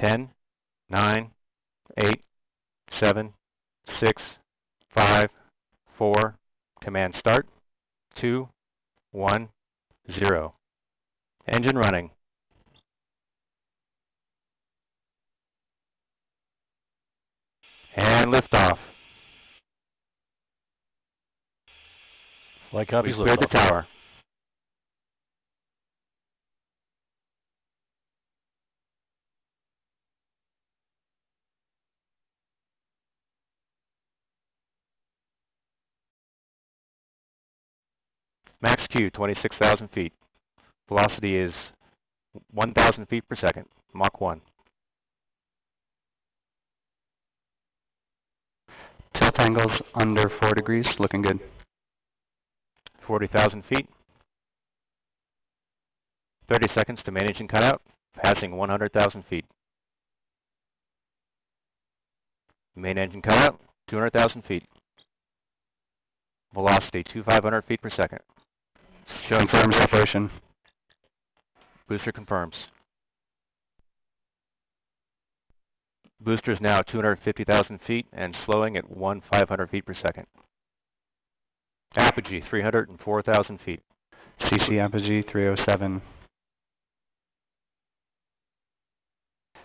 10, 9, 8, 7, 6, 5, 4, command start, 2, 1, 0. Engine running. And liftoff. Flight We copies cleared the tower. Max Q, 26,000 feet. Velocity is 1,000 feet per second, Mach 1. Tilt angles under 4 degrees, looking good. 40,000 feet. 30 seconds to main engine cutout, passing 100,000 feet. Main engine cutout, 200,000 feet. Velocity, 2,500 feet per second. Showing Confirm separation. separation. Booster confirms. Booster is now 250,000 feet and slowing at 1,500 feet per second. Apogee, 304,000 feet. CC apogee 307.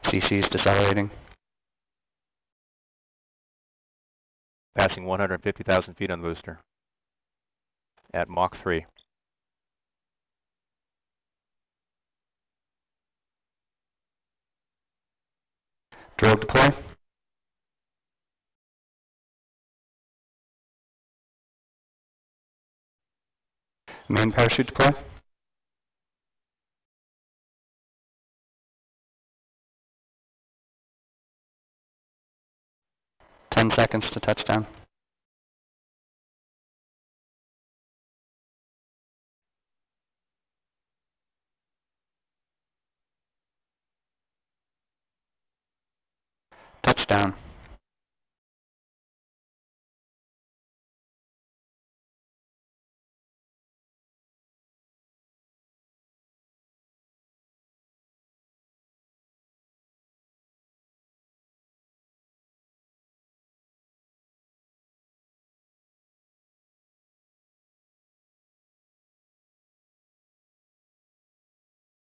CC is decelerating. passing 150,000 feet on the booster at Mach 3. Deploy. Main parachute deploy. Ten seconds to touchdown. Touchdown.